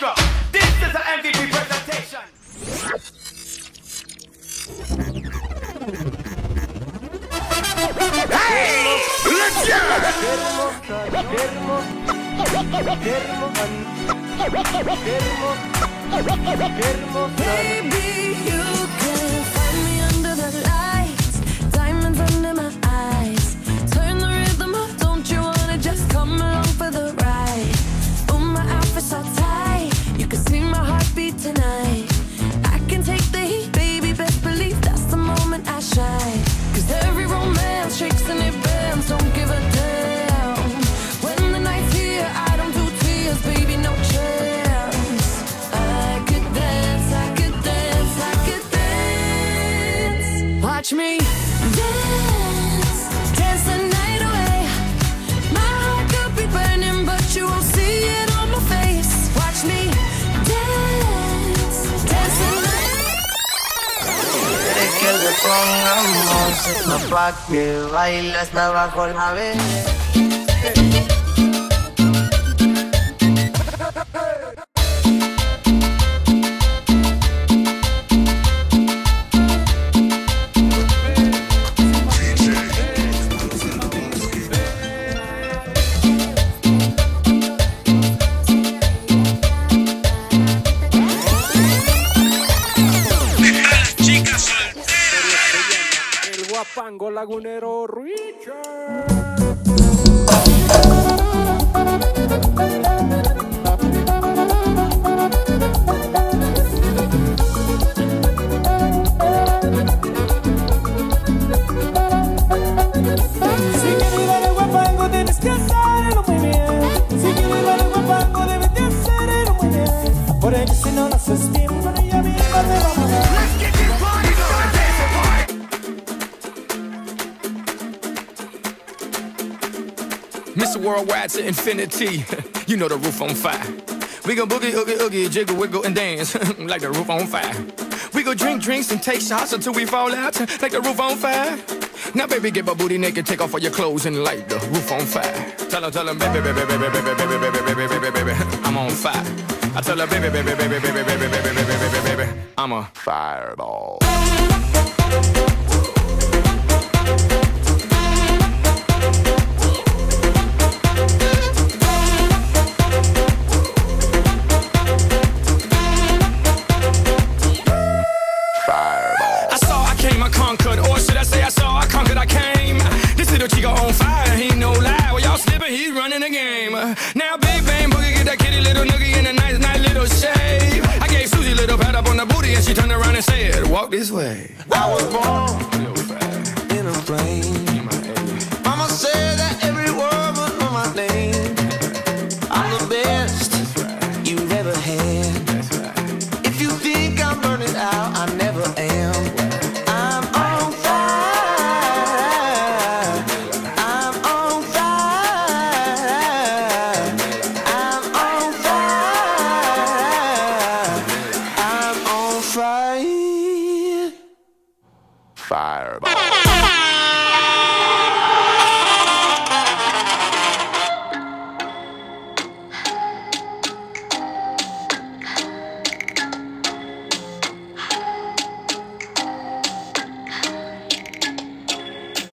extra. This is an MVP presentation. Hey! Let's go! Baby, you can find me under the lights, Watch me dance, dance the night away. My heart could be burning, but you won't see it on my face. Watch me dance, dance the night. Quieres que le pongamos esto pa' que baile hasta abajo la vez. Fango Lagunero Richard. Descansar en lo primero Mr. Worldwide to infinity. you know the roof on fire. We go boogie, oogie, oogie, jiggle, wiggle, and dance like the roof on fire. We go drink drinks and take shots until we fall out like the roof on fire. Now, baby, get my booty naked, take off all your clothes and light the roof on fire. Tell her, tell her, baby, baby, baby, baby, baby, baby, baby, baby, baby, baby, I'm on fire. I tell her, baby, baby, baby, baby, baby, baby, baby, baby, baby, baby, I'm a fireball. Now, Big Bang Boogie, get that kitty little noogie in a nice, nice little shave. I gave Susie a little pat up on the booty, and she turned around and said, Walk this way. I was born care.